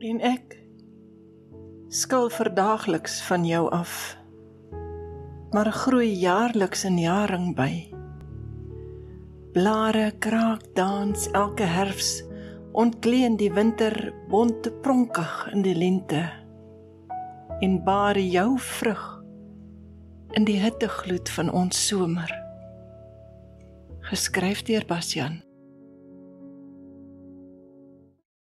En ek skil verdaagliks van jou af. Maar groei jaarliks in jaring by. Blare kraak dans elke herfs ontkleen die winter bonte pronkig in die lente en baar jou vrug in die hittegloed van ons somer geskryf deur Basjan